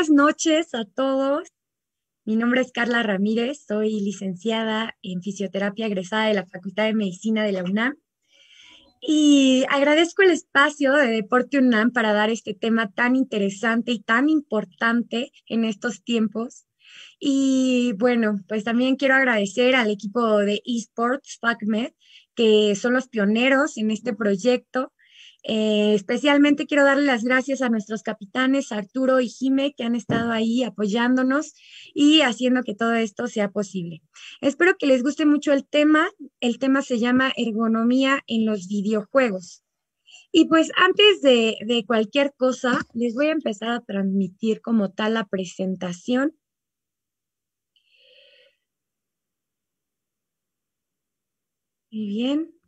buenas noches a todos. Mi nombre es Carla Ramírez, soy licenciada en fisioterapia egresada de la Facultad de Medicina de la UNAM y agradezco el espacio de Deporte UNAM para dar este tema tan interesante y tan importante en estos tiempos. Y bueno, pues también quiero agradecer al equipo de eSports FACMED, que son los pioneros en este proyecto eh, especialmente quiero darle las gracias a nuestros capitanes Arturo y Jime que han estado ahí apoyándonos y haciendo que todo esto sea posible. Espero que les guste mucho el tema. El tema se llama ergonomía en los videojuegos. Y pues antes de, de cualquier cosa, les voy a empezar a transmitir como tal la presentación. Muy bien.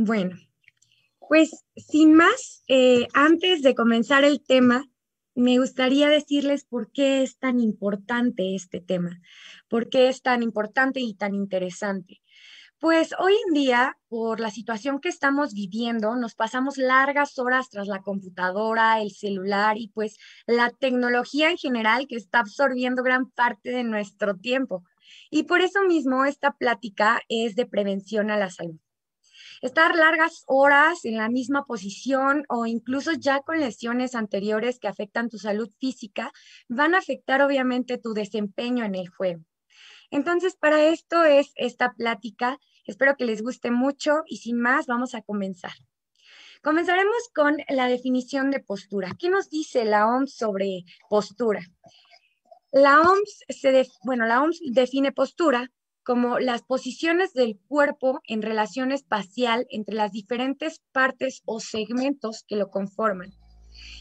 Bueno, pues sin más, eh, antes de comenzar el tema, me gustaría decirles por qué es tan importante este tema, por qué es tan importante y tan interesante. Pues hoy en día, por la situación que estamos viviendo, nos pasamos largas horas tras la computadora, el celular y pues la tecnología en general que está absorbiendo gran parte de nuestro tiempo. Y por eso mismo esta plática es de prevención a la salud. Estar largas horas en la misma posición o incluso ya con lesiones anteriores que afectan tu salud física van a afectar obviamente tu desempeño en el juego. Entonces, para esto es esta plática. Espero que les guste mucho y sin más, vamos a comenzar. Comenzaremos con la definición de postura. ¿Qué nos dice la OMS sobre postura? La OMS, se bueno, la OMS define postura como las posiciones del cuerpo en relación espacial entre las diferentes partes o segmentos que lo conforman.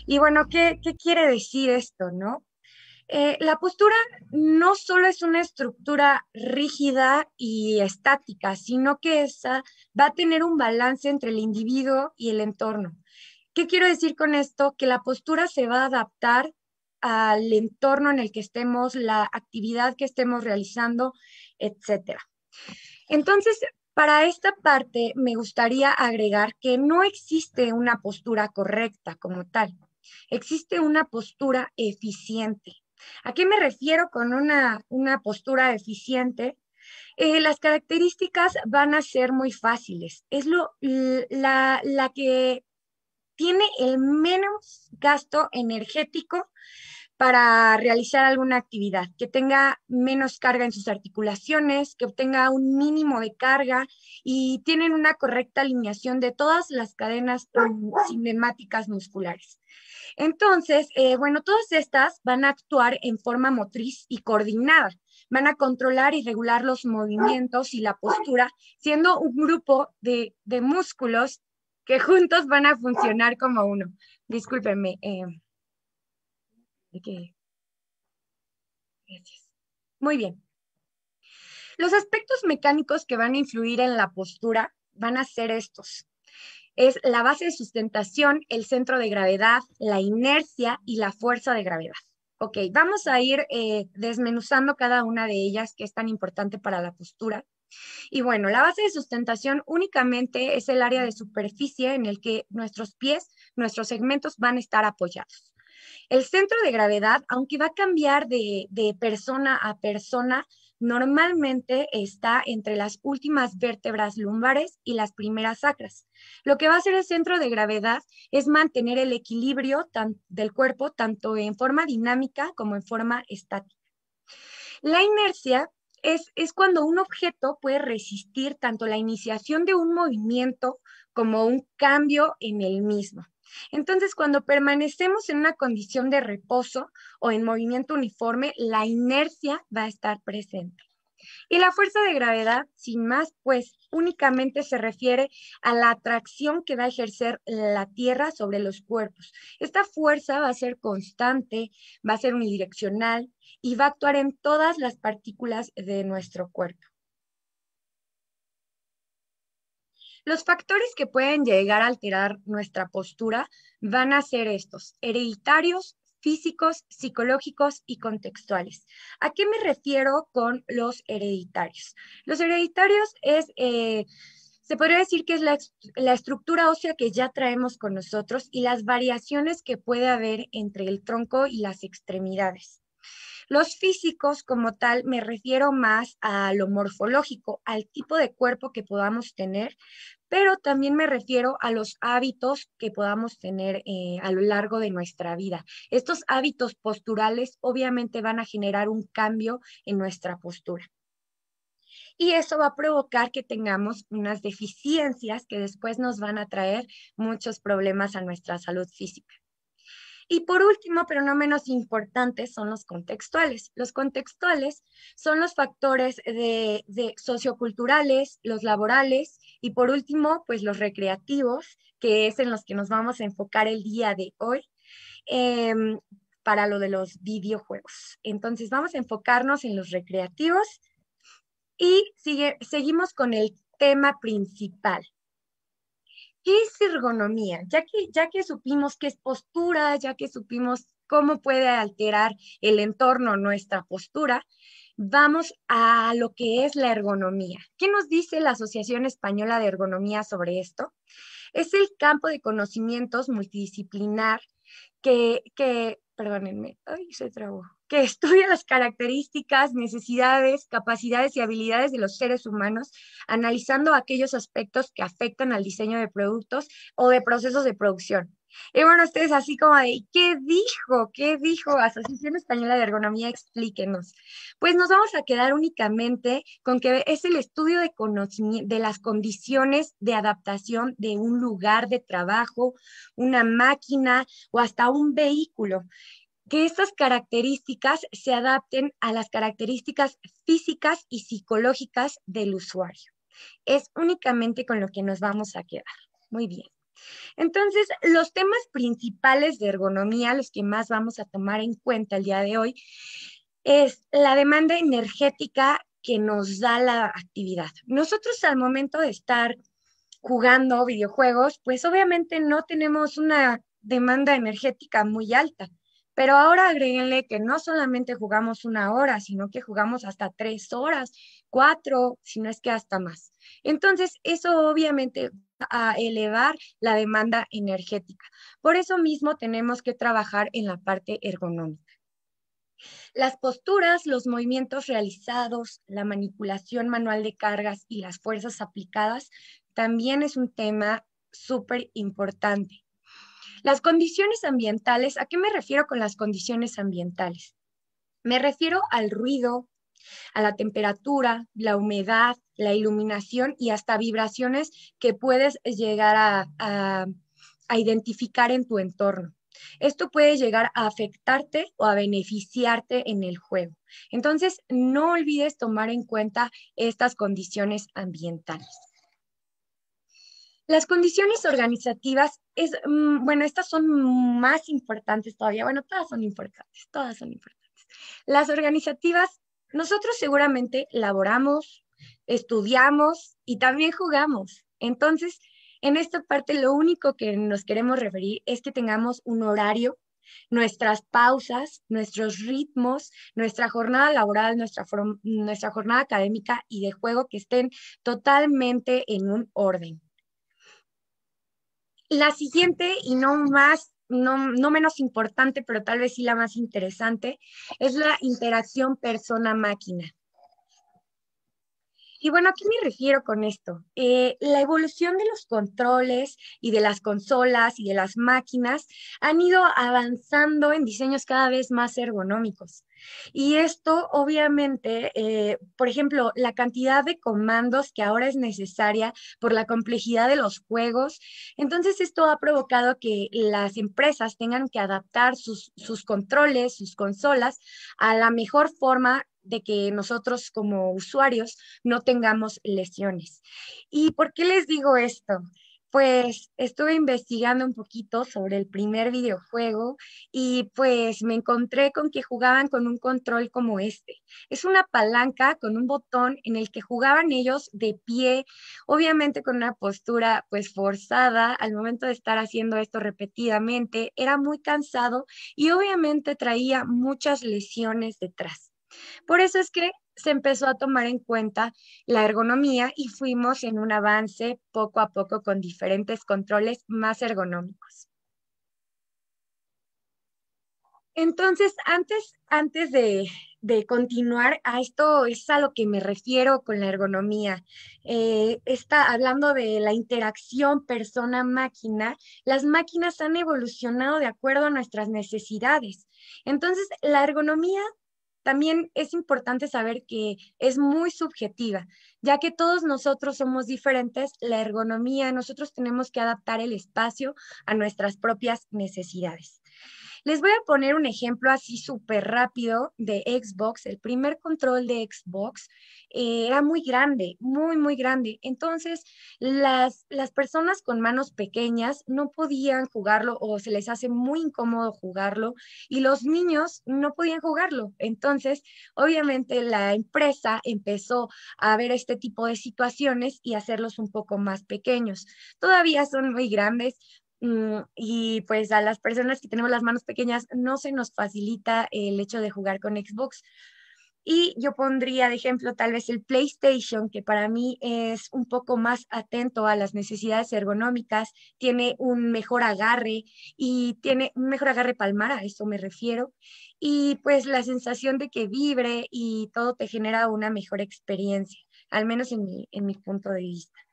Y bueno, ¿qué, quiere decir esto, no? Eh, la postura no solo es una estructura rígida y estática, sino que esa va a tener un balance entre el individuo y el entorno. ¿Qué quiero decir con esto? Que la postura se va a adaptar al entorno en el que estemos, la actividad que estemos realizando, etcétera. Entonces, para esta parte me gustaría agregar que no existe una postura correcta como tal, existe una postura eficiente. ¿A qué me refiero con una, postura eficiente? Eh, las características van a ser muy fáciles. Es lo, la, la que tiene el menos gasto energético para realizar alguna actividad, que tenga menos carga en sus articulaciones, que obtenga un mínimo de carga y tienen una correcta alineación de todas las cadenas cinemáticas musculares. Entonces, eh, bueno, todas estas van a actuar en forma motriz y coordinada, van a controlar y regular los movimientos y la postura, siendo un grupo de, músculos que juntos van a funcionar como uno. Discúlpenme. Eh, Muy bien. Los aspectos mecánicos que van a influir en la postura van a ser estos. Es la base de sustentación, el centro de gravedad, la inercia y la fuerza de gravedad. Ok, vamos a ir eh, desmenuzando cada una de ellas que es tan importante para la postura. Y bueno, la base de sustentación únicamente es el área de superficie en el que nuestros pies, nuestros segmentos van a estar apoyados. El centro de gravedad, aunque va a cambiar de, persona a persona, normalmente está entre las últimas vértebras lumbares y las primeras sacras. Lo que va a hacer el centro de gravedad es mantener el equilibrio del cuerpo tanto en forma dinámica como en forma estática. La inercia es, es, cuando un objeto puede resistir tanto la iniciación de un movimiento como un cambio en el mismo. Entonces, cuando permanecemos en una condición de reposo o en movimiento uniforme, la inercia va a estar presente. Y la fuerza de gravedad, sin más, pues únicamente se refiere a la atracción que va a ejercer la Tierra sobre los cuerpos. Esta fuerza va a ser constante, va a ser unidireccional y va a actuar en todas las partículas de nuestro cuerpo. Los factores que pueden llegar a alterar nuestra postura van a ser estos, hereditarios, físicos, psicológicos y contextuales. ¿A qué me refiero con los hereditarios? Los hereditarios es, eh, Se podría decir que es la, la, estructura ósea que ya traemos con nosotros y las variaciones que puede haber entre el tronco y las extremidades. Los físicos como tal me refiero más a lo morfológico, al tipo de cuerpo que podamos tener, pero también me refiero a los hábitos que podamos tener eh, a lo largo de nuestra vida. Estos hábitos posturales obviamente van a generar un cambio en nuestra postura. Y eso va a provocar que tengamos unas deficiencias que después nos van a traer muchos problemas a nuestra salud física. Y por último, pero no menos importantes, son los contextuales. Los contextuales son los factores de, socioculturales, los laborales y por último, pues los recreativos, que es en los que nos vamos a enfocar el día de hoy. Em, para lo de los videojuegos. Entonces vamos a enfocarnos en los recreativos y sigue, seguimos con el tema principal, ¿Qué es ergonomía? Ya que, ya que supimos qué es postura, ya que supimos cómo puede alterar el entorno nuestra postura, vamos a lo que es la ergonomía. ¿Qué nos dice la Asociación Española de Ergonomía sobre esto? Es el campo de conocimientos multidisciplinar que, que perdónenme, ay, se trabó, que estudia las características, necesidades, capacidades y habilidades de los seres humanos, analizando aquellos aspectos que afectan al diseño de productos o de procesos de producción. Y bueno, ustedes así como de, ¿qué dijo? ¿Qué dijo Asociación Española de Ergonomía? Explíquenos. Pues nos vamos a quedar únicamente con que es el estudio de, de las condiciones de adaptación de un lugar de trabajo, una máquina o hasta un vehículo que estas características se adapten a las características físicas y psicológicas del usuario. Es únicamente con lo que nos vamos a quedar. Muy bien. Entonces, los temas principales de ergonomía, los que más vamos a tomar en cuenta el día de hoy, es la demanda energética que nos da la actividad. Nosotros al momento de estar jugando videojuegos, pues obviamente no tenemos una demanda energética muy alta. Pero ahora agréguenle que no solamente jugamos una hora, sino que jugamos hasta tres horas, cuatro, si no es que hasta más. Entonces, eso obviamente a elevar la demanda energética. Por eso mismo tenemos que trabajar en la parte ergonómica. Las posturas, los movimientos realizados, la manipulación manual de cargas y las fuerzas aplicadas también es un tema súper importante. Las condiciones ambientales, ¿a qué me refiero con las condiciones ambientales? Me refiero al ruido, a la temperatura, la humedad, la iluminación y hasta vibraciones que puedes llegar a, identificar en tu entorno. Esto puede llegar a afectarte o a beneficiarte en el juego. Entonces, no olvides tomar en cuenta estas condiciones ambientales. Las condiciones organizativas es, mm, bueno, estas son más importantes todavía. Bueno, todas son importantes, todas son importantes. Las organizativas, nosotros seguramente laboramos, estudiamos y también jugamos. Entonces, en esta parte lo único que nos queremos referir es que tengamos un horario, nuestras pausas, nuestros ritmos, nuestra jornada laboral, nuestra, nuestra jornada académica y de juego que estén totalmente en un orden. La siguiente y no más, no, no menos importante, pero tal vez sí la más interesante, es la interacción persona-máquina. Y bueno, ¿a qué me refiero con esto? Eh, la evolución de los controles y de las consolas y de las máquinas han ido avanzando en diseños cada vez más ergonómicos. Y esto, obviamente, eh, por ejemplo, la cantidad de comandos que ahora es necesaria por la complejidad de los juegos, entonces esto ha provocado que las empresas tengan que adaptar sus, sus controles, sus consolas, a la mejor forma de que nosotros como usuarios no tengamos lesiones. ¿Y por qué les digo esto? Pues estuve investigando un poquito sobre el primer videojuego y pues me encontré con que jugaban con un control como este. Es una palanca con un botón en el que jugaban ellos de pie, obviamente con una postura pues forzada al momento de estar haciendo esto repetidamente. Era muy cansado y obviamente traía muchas lesiones detrás. Por eso es que se empezó a tomar en cuenta la ergonomía y fuimos en un avance poco a poco con diferentes controles más ergonómicos. Entonces, antes, antes de, continuar, a esto es a lo que me refiero con la ergonomía. Eh, está hablando de la interacción persona-máquina. Las máquinas han evolucionado de acuerdo a nuestras necesidades. Entonces, la ergonomía también es importante saber que es muy subjetiva, ya que todos nosotros somos diferentes, la ergonomía, nosotros tenemos que adaptar el espacio a nuestras propias necesidades. Les voy a poner un ejemplo así súper rápido de Xbox. El primer control de Xbox eh, era muy grande, muy, muy grande. Entonces, las, las personas con manos pequeñas no podían jugarlo o se les hace muy incómodo jugarlo y los niños no podían jugarlo. Entonces, obviamente la empresa empezó a ver este tipo de situaciones y hacerlos un poco más pequeños. Todavía son muy grandes, y pues a las personas que tenemos las manos pequeñas no se nos facilita el hecho de jugar con Xbox. Y yo pondría de ejemplo tal vez el PlayStation, que para mí es un poco más atento a las necesidades ergonómicas, tiene un mejor agarre y tiene un mejor agarre palmar, a eso me refiero. Y pues la sensación de que vibre y todo te genera una mejor experiencia, al menos en mi, en mi punto de vista.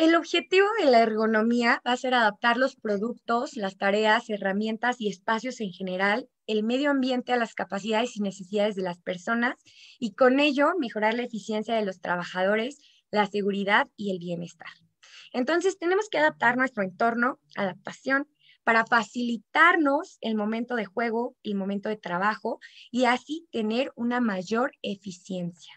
El objetivo de la ergonomía va a ser adaptar los productos, las tareas, herramientas y espacios en general, el medio ambiente a las capacidades y necesidades de las personas y con ello mejorar la eficiencia de los trabajadores, la seguridad y el bienestar. Entonces tenemos que adaptar nuestro entorno, adaptación, para facilitarnos el momento de juego, el momento de trabajo y así tener una mayor eficiencia.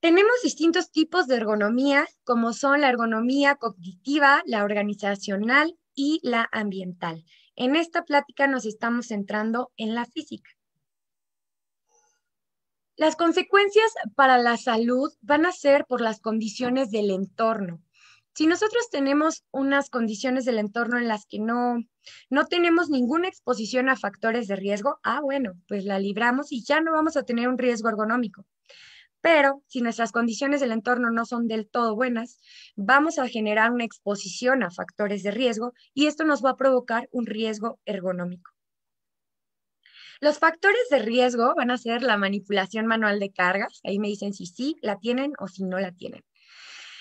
Tenemos distintos tipos de ergonomía, como son la ergonomía cognitiva, la organizacional y la ambiental. En esta plática nos estamos centrando en la física. Las consecuencias para la salud van a ser por las condiciones del entorno. Si nosotros tenemos unas condiciones del entorno en las que no, no tenemos ninguna exposición a factores de riesgo, ah, bueno, pues la libramos y ya no vamos a tener un riesgo ergonómico. Pero si nuestras condiciones del entorno no son del todo buenas, vamos a generar una exposición a factores de riesgo y esto nos va a provocar un riesgo ergonómico. Los factores de riesgo van a ser la manipulación manual de cargas, ahí me dicen si sí la tienen o si no la tienen.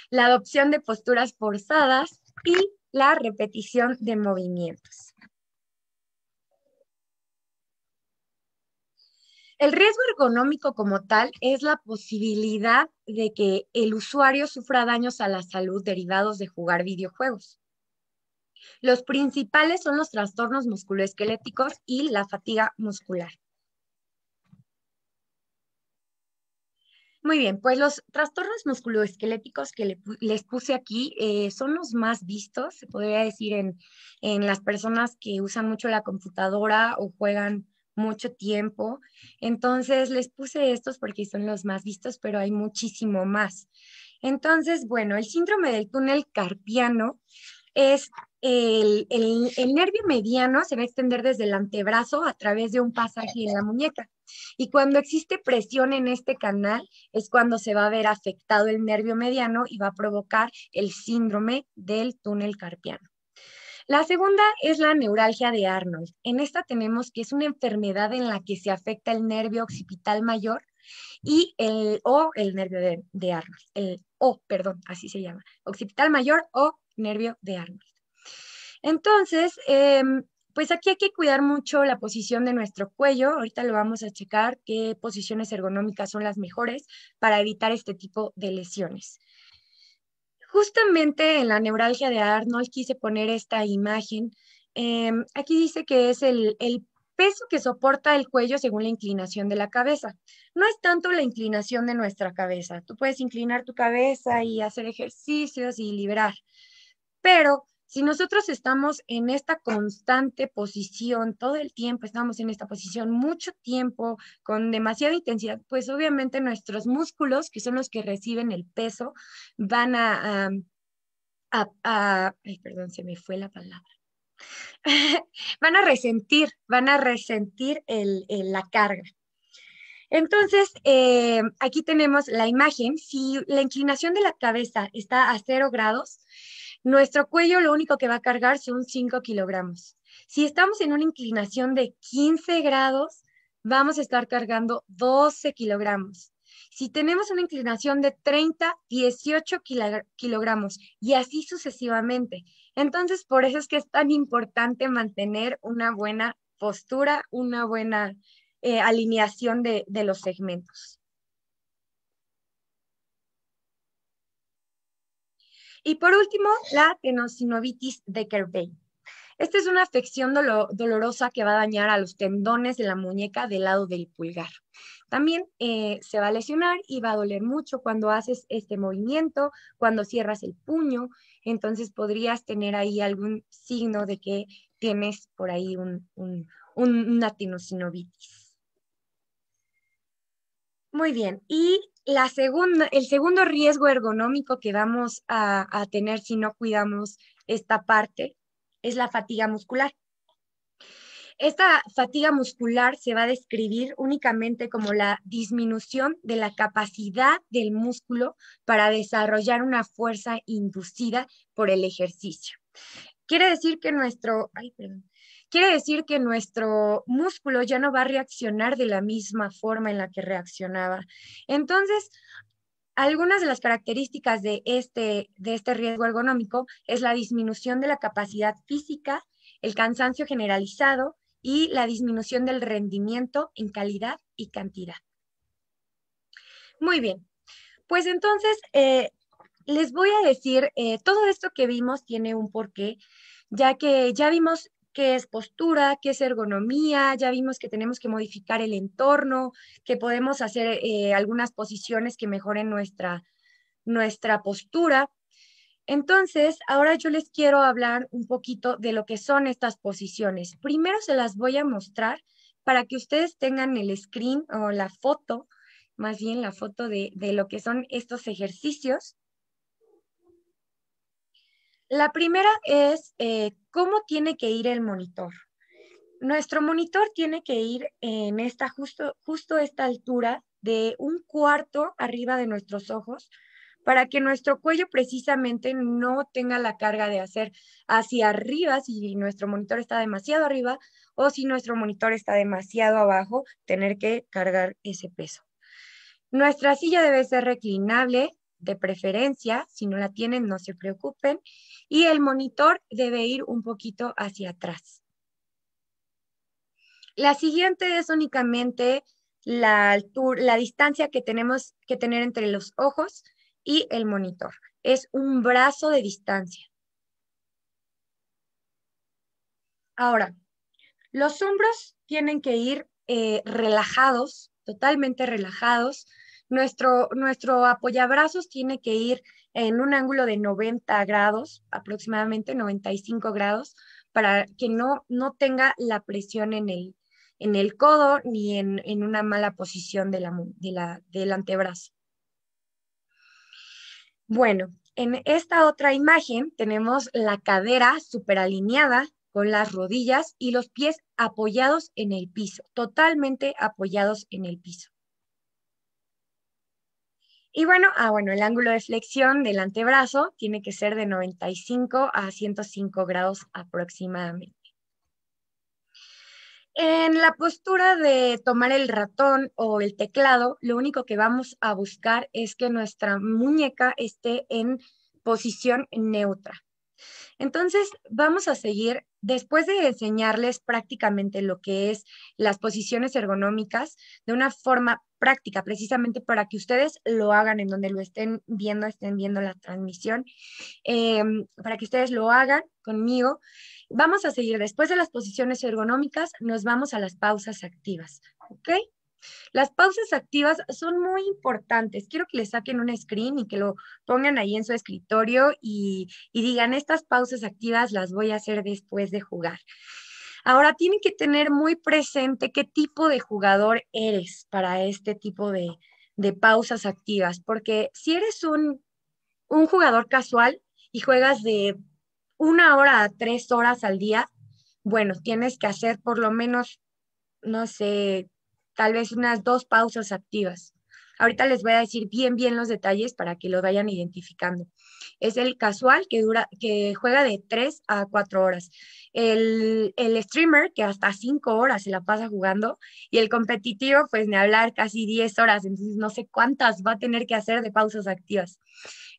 La adopción de posturas forzadas y la repetición de movimientos. El riesgo ergonómico como tal es la posibilidad de que el usuario sufra daños a la salud derivados de jugar videojuegos. Los principales son los trastornos musculoesqueléticos y la fatiga muscular. Muy bien, pues los trastornos musculoesqueléticos que les puse aquí eh, son los más vistos, se podría decir, en, en las personas que usan mucho la computadora o juegan mucho tiempo. Entonces les puse estos porque son los más vistos, pero hay muchísimo más. Entonces, bueno, el síndrome del túnel carpiano es el, el, nervio mediano se va a extender desde el antebrazo a través de un pasaje en la muñeca. Y cuando existe presión en este canal es cuando se va a ver afectado el nervio mediano y va a provocar el síndrome del túnel carpiano. La segunda es la neuralgia de Arnold. En esta tenemos que es una enfermedad en la que se afecta el nervio occipital mayor y el o el nervio de, Arnold. El o, perdón, así se llama. Occipital mayor o nervio de Arnold. Entonces, em, pues aquí hay que cuidar mucho la posición de nuestro cuello. Ahorita lo vamos a checar qué posiciones ergonómicas son las mejores para evitar este tipo de lesiones. Justamente en la neuralgia de Arnold quise poner esta imagen. Em, aquí dice que es el, el peso que soporta el cuello según la inclinación de la cabeza. No es tanto la inclinación de nuestra cabeza. Tú puedes inclinar tu cabeza y hacer ejercicios y liberar, pero si nosotros estamos en esta constante posición, todo el tiempo estamos en esta posición, mucho tiempo, con demasiada intensidad, pues obviamente nuestros músculos, que son los que reciben el peso, van a, ay, perdón, se me fue la palabra. van a resentir, van a resentir la carga. Entonces, eh, aquí tenemos la imagen. Si la inclinación de la cabeza está a 0 grados, nuestro cuello lo único que va a cargar son 5 kilogramos. Si estamos en una inclinación de 15 grados, vamos a estar cargando 12 kilogramos. Si tenemos una inclinación de 30, 18 kilogramos y así sucesivamente. Entonces, por eso es que es tan importante mantener una buena postura, una buena eh, alineación de, de los segmentos. Y por último, la tenosinovitis de Kerbein. Esta es una afección dolorosa que va a dañar a los tendones de la muñeca del lado del pulgar. También eh, se va a lesionar y va a doler mucho cuando haces este movimiento, cuando cierras el puño. Entonces podrías tener ahí algún signo de que tienes por ahí un, una tenosinovitis. Muy bien, y la segunda, el segundo riesgo ergonómico que vamos a tener si no cuidamos esta parte es la fatiga muscular. Esta fatiga muscular se va a describir únicamente como la disminución de la capacidad del músculo para desarrollar una fuerza inducida por el ejercicio. Quiere decir que nuestro, quiere decir que nuestro músculo ya no va a reaccionar de la misma forma en la que reaccionaba. Entonces, algunas de las características de este, de este riesgo ergonómico es la disminución de la capacidad física, el cansancio generalizado y la disminución del rendimiento en calidad y cantidad. Muy bien, pues entonces eh, les voy a decir, eh, todo esto que vimos tiene un porqué, ya que ya vimos qué es postura, qué es ergonomía, ya vimos que tenemos que modificar el entorno, que podemos hacer eh, algunas posiciones que mejoren nuestra, nuestra postura. Entonces, ahora yo les quiero hablar un poquito de lo que son estas posiciones. Primero se las voy a mostrar para que ustedes tengan el screen o la foto, más bien la foto de, de lo que son estos ejercicios. La primera es eh, cómo tiene que ir el monitor. Nuestro monitor tiene que ir en esta justo, justo esta altura de un cuarto arriba de nuestros ojos para que nuestro cuello precisamente no tenga la carga de hacer hacia arriba si nuestro monitor está demasiado arriba o si nuestro monitor está demasiado abajo, tener que cargar ese peso. Nuestra silla debe ser reclinable, de preferencia, si no la tienen, no se preocupen, y el monitor debe ir un poquito hacia atrás. La siguiente es únicamente la, altura, la distancia que tenemos que tener entre los ojos y el monitor. Es un brazo de distancia. Ahora, los hombros tienen que ir eh, relajados, totalmente relajados. Nuestro, nuestro apoyabrazos tiene que ir en un ángulo de 90 grados, aproximadamente 95 grados, para que no, no tenga la presión en el, en el codo ni en, una mala posición de la, del antebrazo. Bueno, en esta otra imagen tenemos la cadera super alineada con las rodillas y los pies apoyados en el piso, totalmente apoyados en el piso. Y bueno, ah, bueno, el ángulo de flexión del antebrazo tiene que ser de 95 a 105 grados aproximadamente. En la postura de tomar el ratón o el teclado, lo único que vamos a buscar es que nuestra muñeca esté en posición neutra. Entonces, vamos a seguir, después de enseñarles prácticamente lo que es las posiciones ergonómicas de una forma práctica, precisamente para que ustedes lo hagan en donde lo estén viendo, estén viendo la transmisión, em, para que ustedes lo hagan conmigo. Vamos a seguir, después de las posiciones ergonómicas, nos vamos a las pausas activas, ¿ok? Las pausas activas son muy importantes. Quiero que les saquen un screen y que lo pongan ahí en su escritorio y, digan, estas pausas activas las voy a hacer después de jugar. Ahora tienen que tener muy presente qué tipo de jugador eres para este tipo de, pausas activas, porque si eres un, jugador casual y juegas de una hora a tres horas al día, bueno, tienes que hacer por lo menos, no sé, tal vez unas dos pausas activas. Ahorita les voy a decir bien, bien los detalles para que lo vayan identificando. Es el casual que dura, que juega de 3 a 4 horas. El, el streamer que hasta 5 horas se la pasa jugando y el competitivo, pues ni hablar, casi 10 horas. Entonces no sé cuántas va a tener que hacer de pausas activas.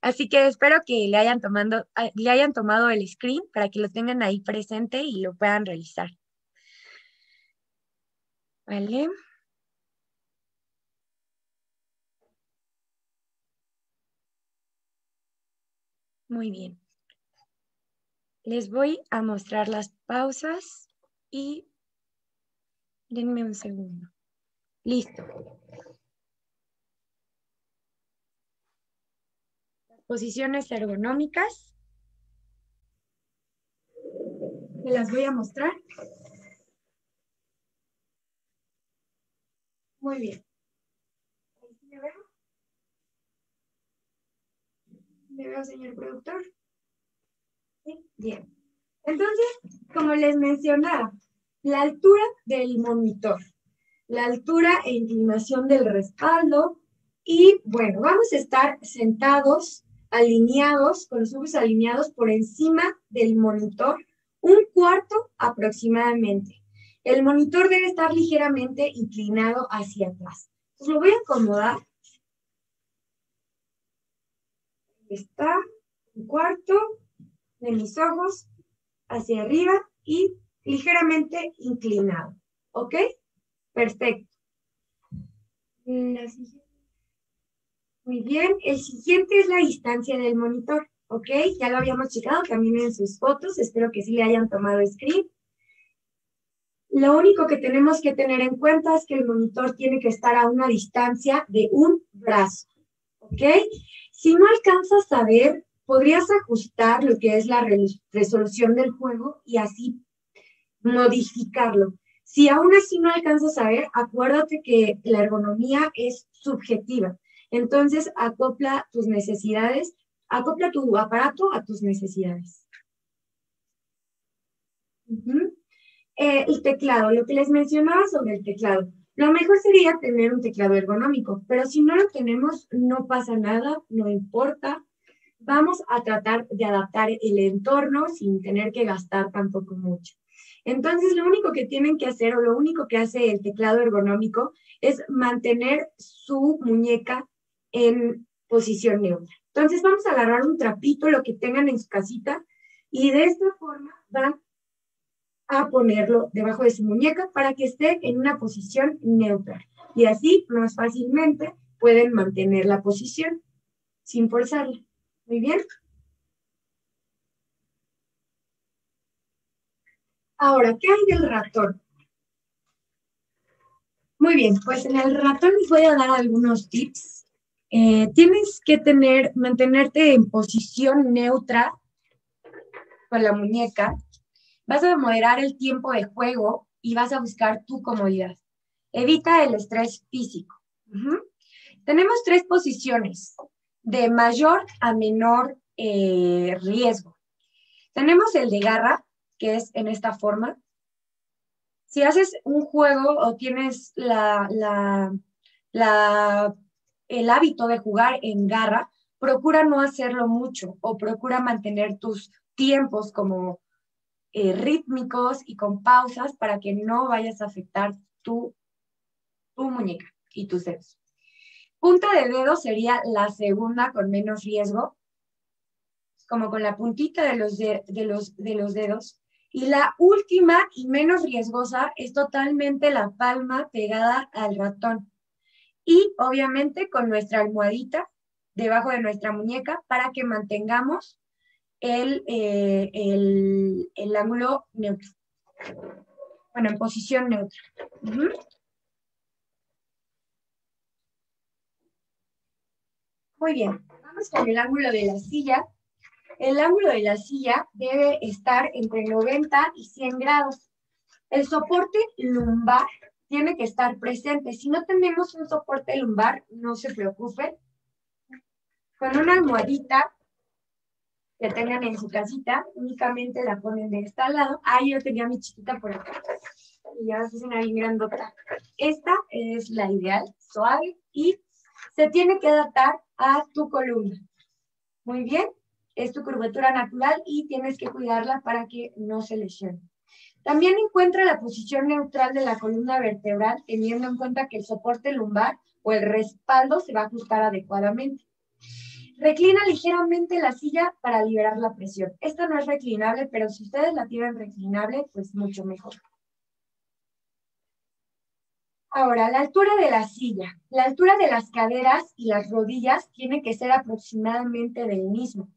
Así que espero que le hayan, tomando, ah, le hayan tomado el screen para que lo tengan ahí presente y lo puedan realizar. ¿Vale? Muy bien. Les voy a mostrar las pausas y denme un segundo. Listo. Posiciones ergonómicas. Me las voy a mostrar. Muy bien. ¿Me veo, señor productor? Bien. Entonces, como les mencionaba, la altura del monitor, la altura e inclinación del respaldo y bueno, vamos a estar sentados, alineados, con los ojos alineados por encima del monitor, un cuarto aproximadamente. El monitor debe estar ligeramente inclinado hacia atrás. Entonces lo voy a acomodar está un cuarto de mis ojos hacia arriba y ligeramente inclinado. ¿Ok? Perfecto. Muy bien. El siguiente es la distancia del monitor. ¿Ok? Ya lo habíamos checado también en sus fotos. Espero que sí le hayan tomado screen. Lo único que tenemos que tener en cuenta es que el monitor tiene que estar a una distancia de un brazo. ¿Ok? Si no alcanzas a ver, podrías ajustar lo que es la resolución del juego y así modificarlo. Si aún así no alcanzas a ver, acuérdate que la ergonomía es subjetiva. Entonces, acopla tus necesidades, acopla tu aparato a tus necesidades. Eh, el teclado, lo que les mencionaba sobre el teclado. Lo mejor sería tener un teclado ergonómico, pero si no lo tenemos, no pasa nada, no importa. Vamos a tratar de adaptar el entorno sin tener que gastar tampoco mucho. Entonces, lo único que tienen que hacer o lo único que hace el teclado ergonómico es mantener su muñeca en posición neutra. Entonces, vamos a agarrar un trapito, lo que tengan en su casita, y de esta forma van a ponerlo debajo de su muñeca para que esté en una posición neutra. Y así más fácilmente pueden mantener la posición sin forzarla. Muy bien. Ahora, ¿qué hay del ratón? Muy bien, pues en el ratón les voy a dar algunos tips. Eh, tienes que tener, mantenerte en posición neutra con la muñeca Vas a moderar el tiempo de juego y vas a buscar tu comodidad. Evita el estrés físico. Tenemos tres posiciones de mayor a menor eh, riesgo. Tenemos el de garra, que es en esta forma. Si haces un juego o tienes la, la, el hábito de jugar en garra, procura no hacerlo mucho o procura mantener tus tiempos como eh, rítmicos y con pausas para que no vayas a afectar tu, tu muñeca y tus dedos. Punta de dedo sería la segunda con menos riesgo, como con la puntita de los, de, los, de los dedos. Y la última y menos riesgosa es totalmente la palma pegada al ratón. Y obviamente con nuestra almohadita debajo de nuestra muñeca para que mantengamos eh, el, el, ángulo neutro. Bueno, en posición neutra. Muy bien, vamos con el ángulo de la silla. El ángulo de la silla debe estar entre 90 y 100 grados. El soporte lumbar tiene que estar presente. Si no tenemos un soporte lumbar, no se preocupe. Con una almohadita que tengan en su casita, únicamente la ponen de este lado. Ahí yo tenía mi chiquita por acá. Y ya es una bien grandota. Esta es la ideal, suave, y se tiene que adaptar a tu columna. Muy bien, es tu curvatura natural y tienes que cuidarla para que no se lesione. También encuentra la posición neutral de la columna vertebral, teniendo en cuenta que el soporte lumbar o el respaldo se va a ajustar adecuadamente. Reclina ligeramente la silla para liberar la presión. Esta no es reclinable, pero si ustedes la tienen reclinable, pues mucho mejor. Ahora, la altura de la silla. La altura de las caderas y las rodillas tiene que ser aproximadamente del mismo.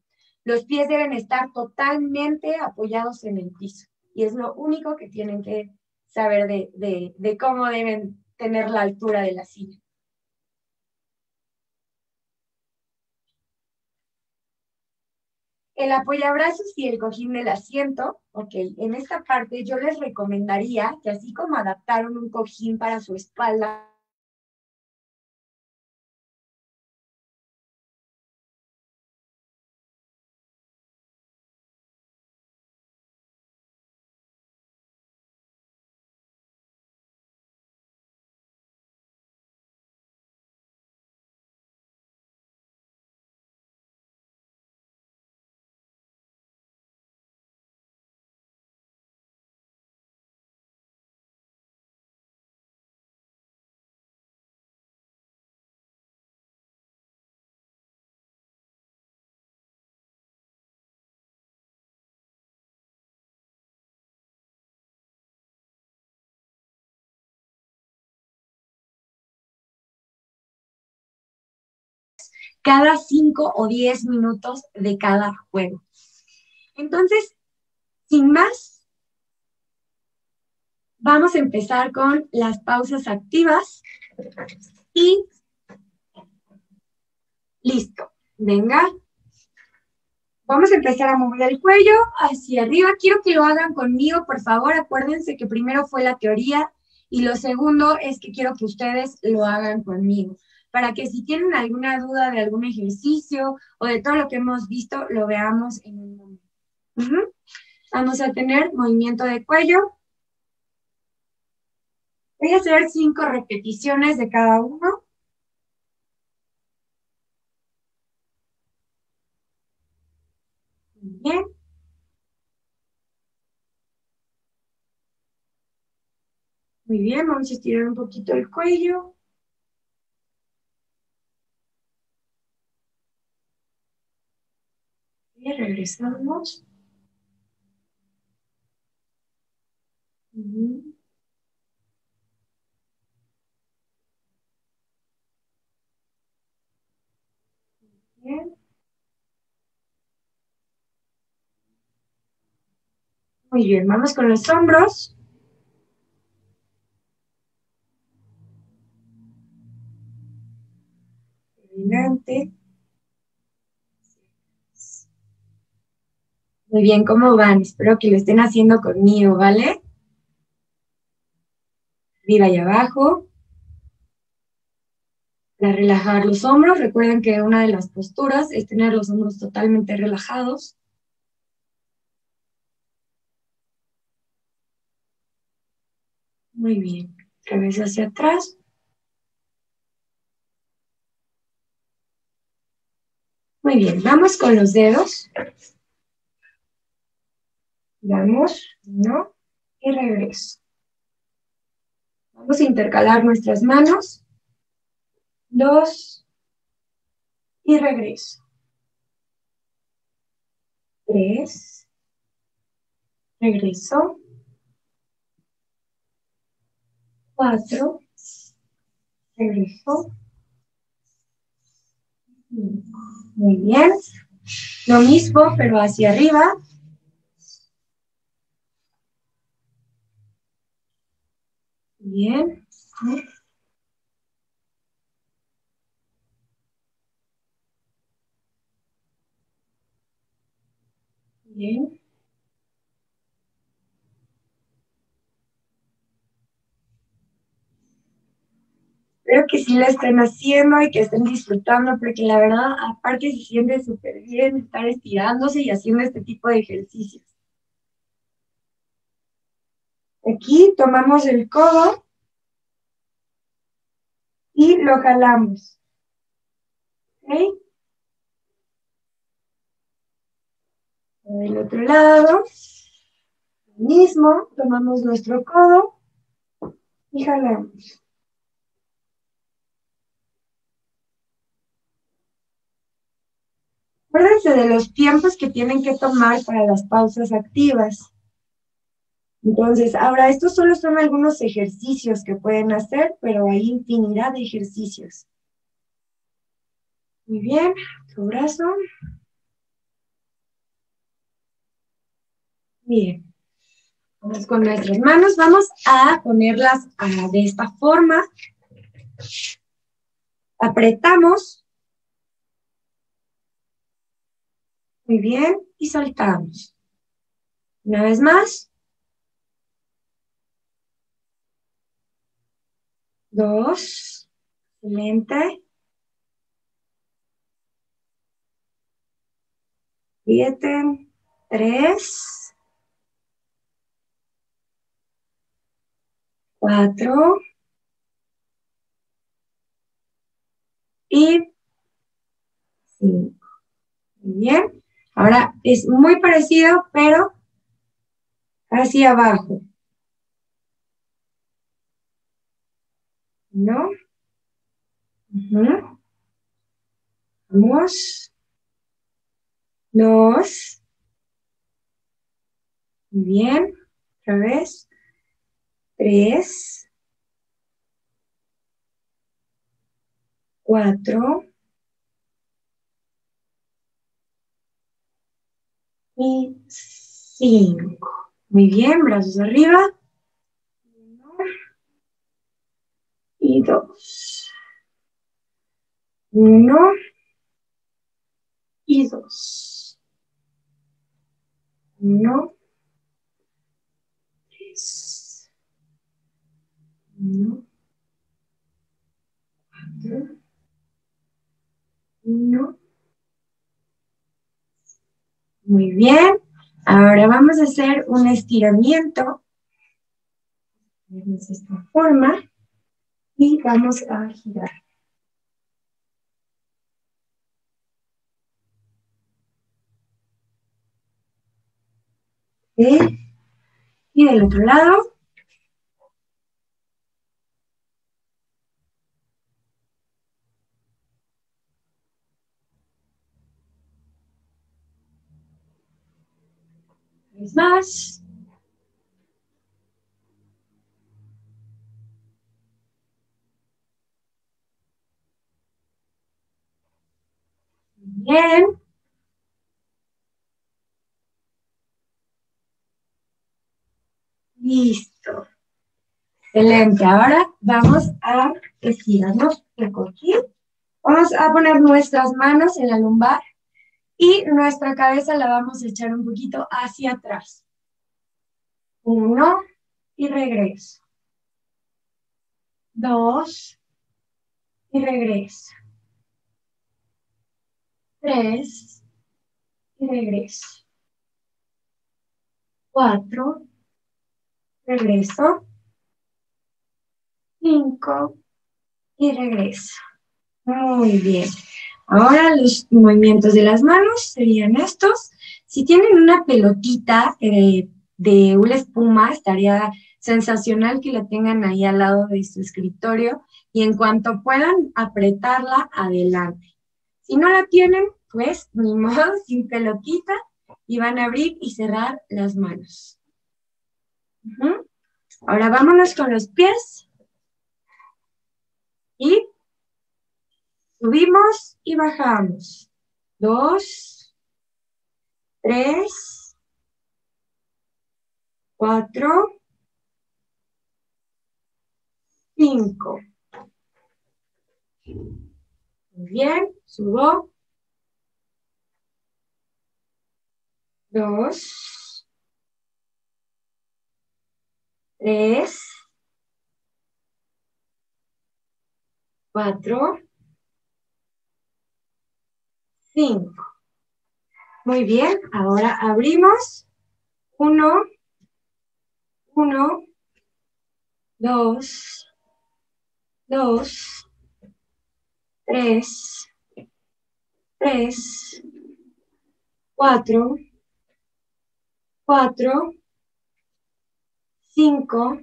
Los pies deben estar totalmente apoyados en el piso. Y es lo único que tienen que saber de, de cómo deben tener la altura de la silla. El apoyabrazos y el cojín del asiento, ok, en esta parte yo les recomendaría que así como adaptaron un cojín para su espalda, cada cinco o diez minutos de cada juego. Entonces, sin más, vamos a empezar con las pausas activas y listo. Venga. Vamos a empezar a mover el cuello hacia arriba. Quiero que lo hagan conmigo, por favor. Acuérdense que primero fue la teoría y lo segundo es que quiero que ustedes lo hagan conmigo para que si tienen alguna duda de algún ejercicio o de todo lo que hemos visto, lo veamos en un momento. Vamos a tener movimiento de cuello. Voy a hacer cinco repeticiones de cada uno. Muy bien. Muy bien, vamos a estirar un poquito el cuello. Regresamos. Bien. Muy bien, vamos con los hombros. Adelante. Muy bien, ¿cómo van? Espero que lo estén haciendo conmigo, ¿vale? Arriba y abajo. Para relajar los hombros, recuerden que una de las posturas es tener los hombros totalmente relajados. Muy bien. Cabeza hacia atrás. Muy bien, vamos con los dedos. Damos, ¿no? Y regreso. Vamos a intercalar nuestras manos. Dos. Y regreso. Tres. Regreso. Cuatro. Regreso. Muy bien. Lo mismo, pero hacia arriba. Bien. Bien. Espero que sí lo estén haciendo y que estén disfrutando, porque la verdad, aparte se siente súper bien estar estirándose y haciendo este tipo de ejercicios. Aquí tomamos el codo y lo jalamos. ¿Ok? Del otro lado, mismo, tomamos nuestro codo y jalamos. Acuérdense de los tiempos que tienen que tomar para las pausas activas. Entonces, ahora, estos solo son algunos ejercicios que pueden hacer, pero hay infinidad de ejercicios. Muy bien, tu brazo. Bien. Vamos con nuestras manos, vamos a ponerlas ah, de esta forma. Apretamos. Muy bien, y soltamos. Una vez más. Dos. Excelente. Siete. Tres. cuatro y cinco. Muy bien. Ahora es muy parecido, pero hacia abajo. ¿No? Vamos. Dos. Muy bien. Otra vez tres, cuatro y cinco. Muy bien, brazos arriba. Uno y dos. Uno y dos. Uno, tres. Uno, uno. Muy bien. Ahora vamos a hacer un estiramiento. De esta forma. Y vamos a girar. Y del otro lado. más. Bien. Listo. Excelente. Ahora vamos a estirarnos el cojín. Vamos a poner nuestras manos en la lumbar y nuestra cabeza la vamos a echar un poquito hacia atrás. Uno y regreso. Dos y regreso. Tres y regreso. Cuatro, regreso. Cinco y regreso. Muy bien. Ahora los movimientos de las manos serían estos. Si tienen una pelotita eh, de una espuma, estaría sensacional que la tengan ahí al lado de su escritorio y en cuanto puedan apretarla adelante. Si no la tienen, pues ni modo, sin pelotita y van a abrir y cerrar las manos. Ahora vámonos con los pies. Y Subimos y bajamos. Dos, tres, cuatro, cinco. Bien, subo. Dos, tres, cuatro, cinco. Muy bien, ahora abrimos. Uno, uno, dos, dos, tres, tres, cuatro, cuatro, cinco,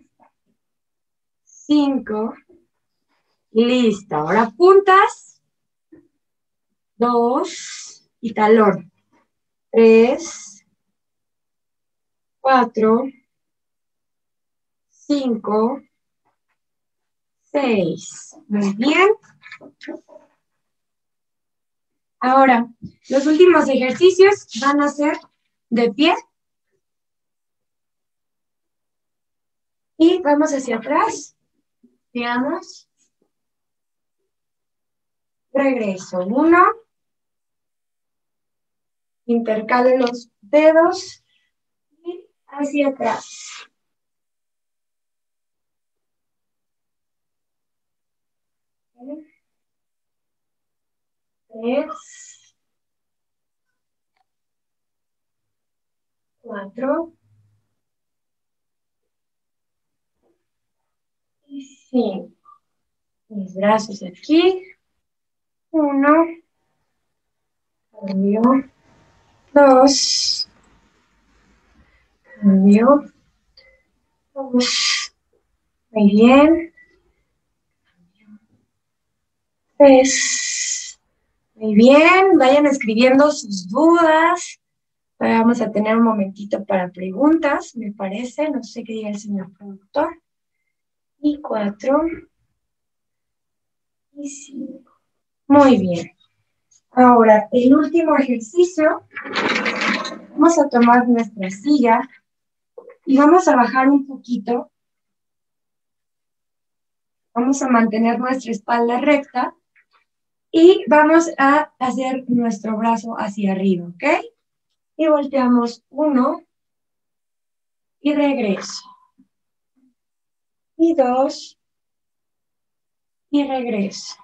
cinco. Listo. Ahora puntas. Dos y talón. Tres, cuatro, cinco, seis. Muy bien. Ahora, los últimos ejercicios van a ser de pie. Y vamos hacia atrás. Veamos. Regreso. Uno. Intercalo los dedos y hacia atrás. Tres. Cuatro. Y cinco. Mis brazos aquí. Uno. Cambio. Dos. Cambio. Dos. Muy bien. Tres. Muy bien. Vayan escribiendo sus dudas. Vamos a tener un momentito para preguntas, me parece. No sé qué diga el señor productor. Y cuatro. Y cinco. Muy bien. Ahora, el último ejercicio, vamos a tomar nuestra silla y vamos a bajar un poquito. Vamos a mantener nuestra espalda recta y vamos a hacer nuestro brazo hacia arriba, ¿ok? Y volteamos uno y regreso. Y dos y regreso.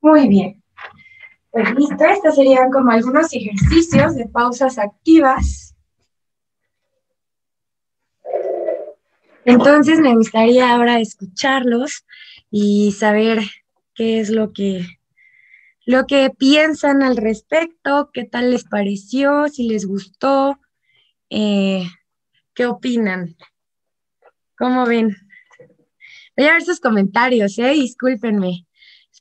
Muy bien. Pues listo, estos serían como algunos ejercicios de pausas activas. Entonces me gustaría ahora escucharlos y saber qué es lo que, lo que piensan al respecto, qué tal les pareció, si les gustó, eh, qué opinan. ¿Cómo ven? Voy a ver sus comentarios, ¿eh? Discúlpenme.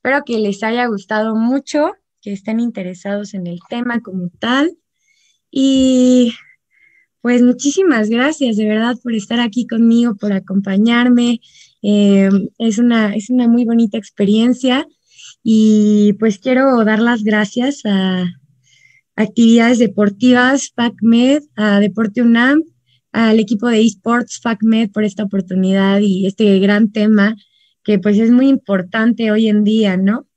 Espero que les haya gustado mucho que estén interesados en el tema como tal. Y pues muchísimas gracias de verdad por estar aquí conmigo, por acompañarme. Eh, es, una, es una muy bonita experiencia y pues quiero dar las gracias a actividades deportivas, FACMED, a Deporte UNAM, al equipo de esports FACMED por esta oportunidad y este gran tema que pues es muy importante hoy en día, ¿no?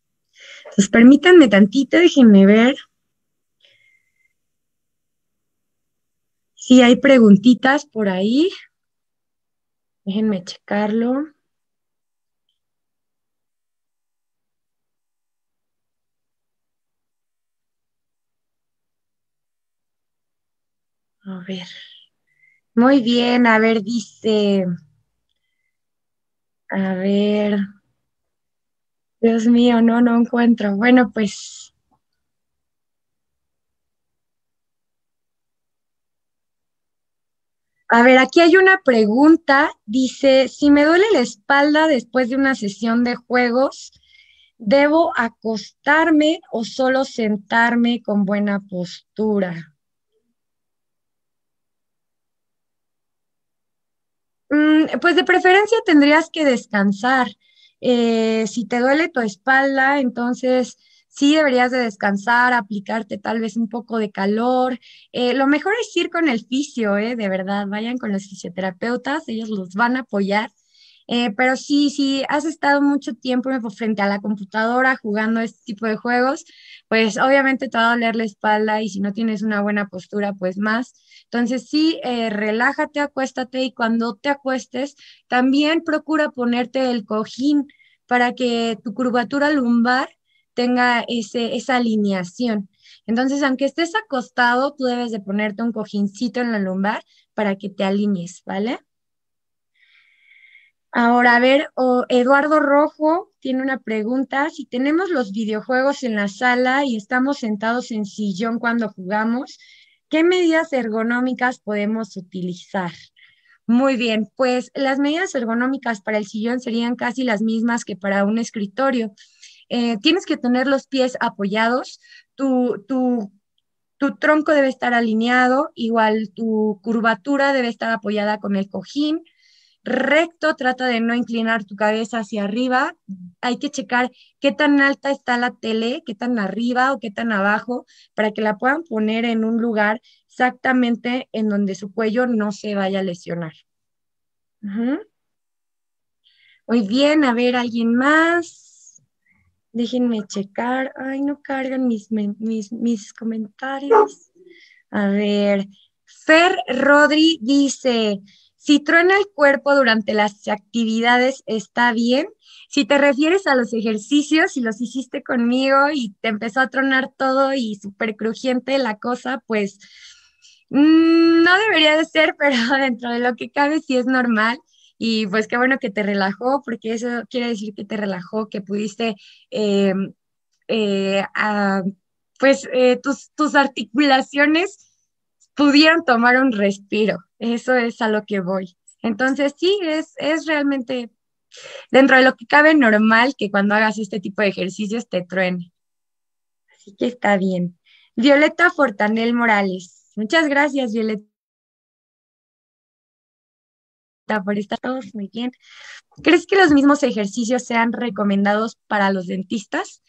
Pues permítanme tantito, déjenme ver. Si hay preguntitas por ahí. Déjenme checarlo. A ver. Muy bien, a ver, dice. A ver. Dios mío, no, no encuentro. Bueno, pues. A ver, aquí hay una pregunta. Dice, si me duele la espalda después de una sesión de juegos, ¿debo acostarme o solo sentarme con buena postura? Pues de preferencia tendrías que descansar. Eh, si te duele tu espalda, entonces sí deberías de descansar, aplicarte tal vez un poco de calor. Eh, lo mejor es ir con el fisio, ¿eh? De verdad, vayan con los fisioterapeutas, ellos los van a apoyar. Pero sí, sí, has estado mucho tiempo frente a la computadora jugando este tipo de juegos, pues obviamente te va a doler la espalda y si no tienes una buena postura, pues más. Entonces sí, eh, relájate, acuéstate y cuando te acuestes, también procura ponerte el cojín para que tu curvatura lumbar tenga ese, esa alineación. Entonces, aunque estés acostado, tú debes de ponerte un cojincito en la lumbar para que te alinees, ¿vale? Ahora, a ver, Eduardo Rojo tiene una pregunta. Si tenemos los videojuegos en la sala y estamos sentados en sillón cuando jugamos, ¿qué medidas ergonómicas podemos utilizar? Muy bien, pues las medidas ergonómicas para el sillón serían casi las mismas que para un escritorio. Eh, tienes que tener los pies apoyados, tu, tu, tu tronco debe estar alineado, igual tu curvatura debe estar apoyada con el cojín recto, trata de no inclinar tu cabeza hacia arriba. Hay que checar qué tan alta está la tele, qué tan arriba o qué tan abajo, para que la puedan poner en un lugar exactamente en donde su cuello no se vaya a lesionar. Muy bien, a ver, ¿alguien más? Déjenme checar. Ay, no cargan mis, mis, mis comentarios. A ver, Fer Rodri dice, si truena el cuerpo durante las actividades, está bien. Si te refieres a los ejercicios, si los hiciste conmigo y te empezó a tronar todo y súper crujiente la cosa, pues mm, no debería de ser, pero dentro de lo que cabe sí es normal. Y pues qué bueno que te relajó, porque eso quiere decir que te relajó, que pudiste, em, eh, pues eh, tus, tus articulaciones pudieron tomar un respiro. Eso es a lo que voy. Entonces, sí, es, es realmente dentro de lo que cabe normal que cuando hagas este tipo de ejercicios te truene. Así que está bien. Violeta Fortanel Morales. Muchas gracias, Violeta, por estar todos muy bien. ¿Crees que los mismos ejercicios sean recomendados para los dentistas?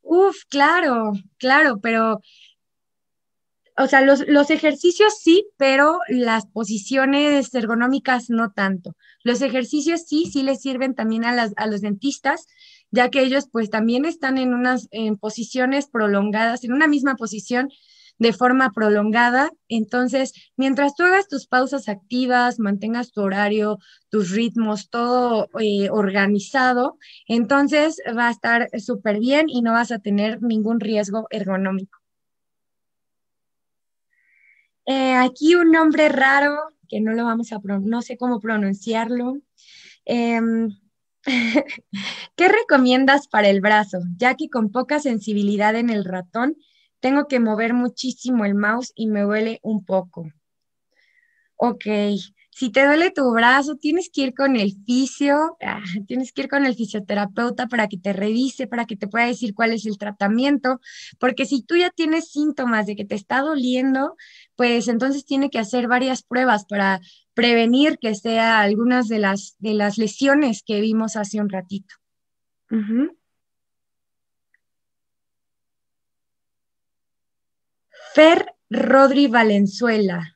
Uf, claro, claro, pero o sea, los, los, ejercicios sí, pero las posiciones ergonómicas no tanto. Los ejercicios sí, sí les sirven también a, las, a los dentistas, ya que ellos pues también están en unas en posiciones prolongadas, en una misma posición de forma prolongada. Entonces, mientras tú hagas tus pausas activas, mantengas tu horario, tus ritmos, todo eh, organizado, entonces va a estar súper bien y no vas a tener ningún riesgo ergonómico. Eh, aquí un nombre raro que no lo vamos a no sé cómo pronunciarlo. Em, ¿Qué recomiendas para el brazo? Ya que con poca sensibilidad en el ratón, tengo que mover muchísimo el mouse y me duele un poco. Ok, si te duele tu brazo, tienes que ir con el fisio, ah, tienes que ir con el fisioterapeuta para que te revise, para que te pueda decir cuál es el tratamiento, porque si tú ya tienes síntomas de que te está doliendo, pues entonces tiene que hacer varias pruebas para prevenir que sea algunas de las, de las lesiones que vimos hace un ratito. Fer Rodri Valenzuela.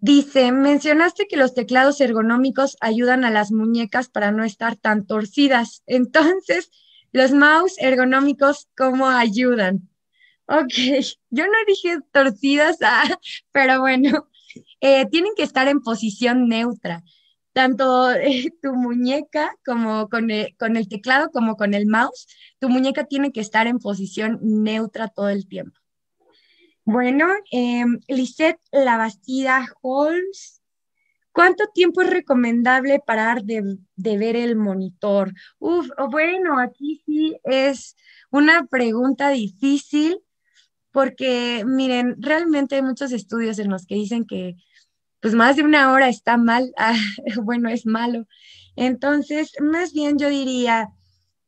Dice, mencionaste que los teclados ergonómicos ayudan a las muñecas para no estar tan torcidas. Entonces, los mouse ergonómicos, ¿cómo ayudan? Ok, yo no dije torcidas, ah, pero bueno, eh, tienen que estar en posición neutra. Tanto eh, tu muñeca como con el, con el teclado como con el mouse, tu muñeca tiene que estar en posición neutra todo el tiempo. Bueno, eh, Lisette Labastida Holmes, ¿cuánto tiempo es recomendable parar de, ver el monitor? Uf, bueno, aquí sí es una pregunta difícil porque, miren, realmente hay muchos estudios en los que dicen que pues más de una hora está mal, ah, bueno, es malo. Entonces, más bien yo diría,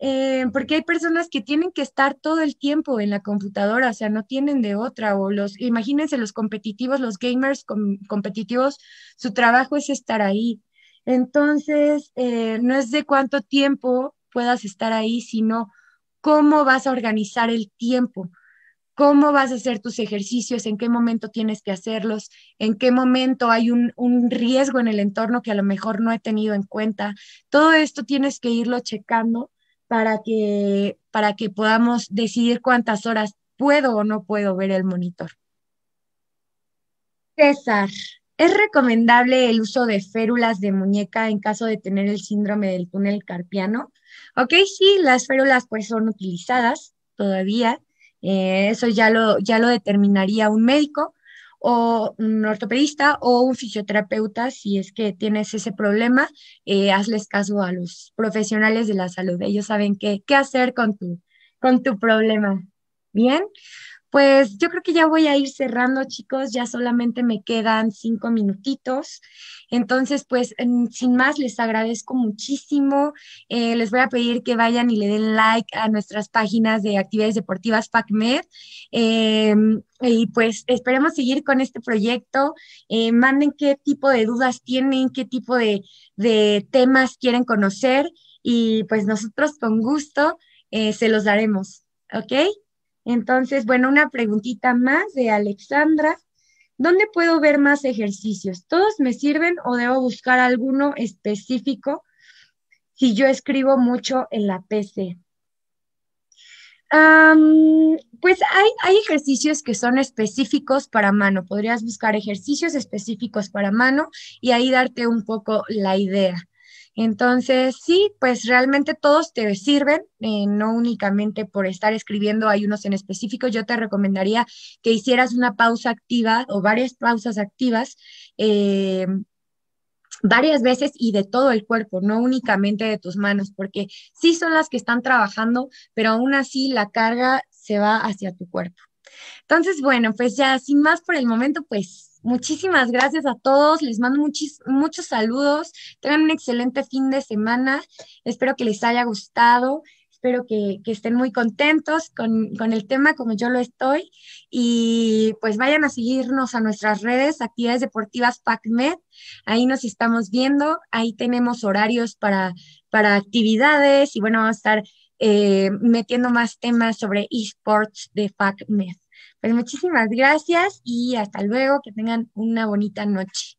eh, porque hay personas que tienen que estar todo el tiempo en la computadora, o sea, no tienen de otra, o los, imagínense los competitivos, los gamers competitivos, su trabajo es estar ahí. Entonces, eh, no es de cuánto tiempo puedas estar ahí, sino cómo vas a organizar el tiempo cómo vas a hacer tus ejercicios, en qué momento tienes que hacerlos, en qué momento hay un, riesgo en el entorno que a lo mejor no he tenido en cuenta. Todo esto tienes que irlo checando para que, para que podamos decidir cuántas horas puedo o no puedo ver el monitor. César, ¿es recomendable el uso de férulas de muñeca en caso de tener el síndrome del túnel carpiano? Ok, sí, las férulas pues son utilizadas todavía eh, eso ya lo, ya lo determinaría un médico o un ortopedista o un fisioterapeuta si es que tienes ese problema, eh, hazles caso a los profesionales de la salud. Ellos saben qué, qué hacer con tu, con tu problema. Bien, pues yo creo que ya voy a ir cerrando, chicos, ya solamente me quedan cinco minutitos. Entonces, pues sin más, les agradezco muchísimo. Eh, les voy a pedir que vayan y le den like a nuestras páginas de actividades deportivas PACMED. Em, y pues esperemos seguir con este proyecto. Eh, manden qué tipo de dudas tienen, qué tipo de, temas quieren conocer y pues nosotros con gusto eh, se los daremos. ¿Ok? Entonces, bueno, una preguntita más de Alexandra. ¿Dónde puedo ver más ejercicios? ¿Todos me sirven o debo buscar alguno específico si yo escribo mucho en la PC? pues hay, hay, ejercicios que son específicos para mano. Podrías buscar ejercicios específicos para mano y ahí darte un poco la idea. Entonces, sí, pues realmente todos te sirven, eh, no únicamente por estar escribiendo, hay unos en específico. Yo te recomendaría que hicieras una pausa activa o varias pausas activas. Eh, varias veces y de todo el cuerpo, no únicamente de tus manos, porque sí son las que están trabajando, pero aún así la carga se va hacia tu cuerpo. Entonces, bueno, pues ya sin más por el momento, pues Muchísimas gracias a todos, les mando muchos, saludos, tengan un excelente fin de semana, espero que les haya gustado, espero que, estén muy contentos con, con, el tema como yo lo estoy y pues vayan a seguirnos a nuestras redes, actividades deportivas PACMED, ahí nos estamos viendo, ahí tenemos horarios para, para actividades y bueno, vamos a estar eh, metiendo más temas sobre esports de PACMED. Pues muchísimas gracias y hasta luego, que tengan una bonita noche.